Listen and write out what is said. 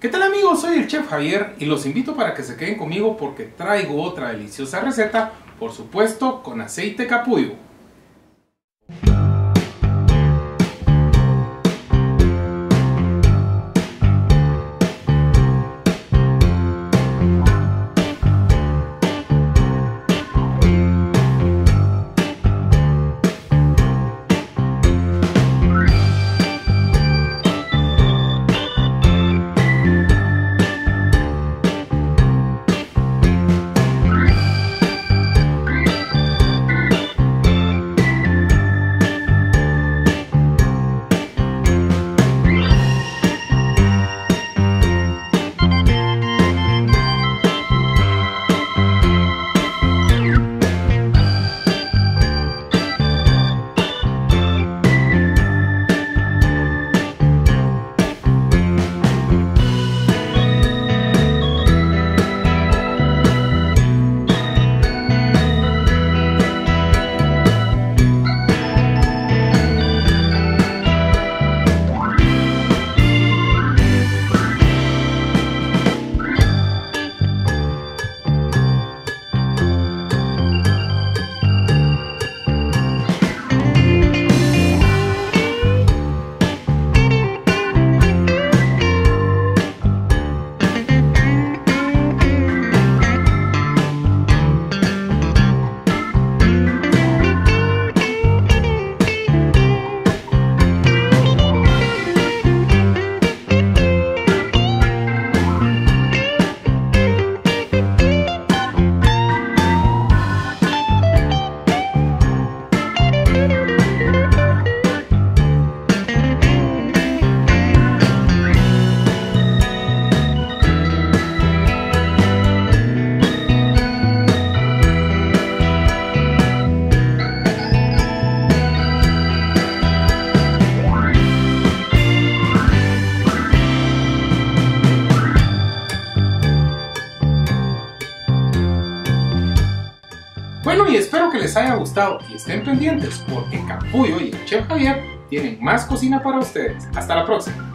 ¿Qué tal amigos? Soy el chef Javier y los invito para que se queden conmigo porque traigo otra deliciosa receta, por supuesto con aceite capullo. Bueno, y espero que les haya gustado y estén pendientes porque Capullo y el Chef Javier tienen más cocina para ustedes. Hasta la próxima.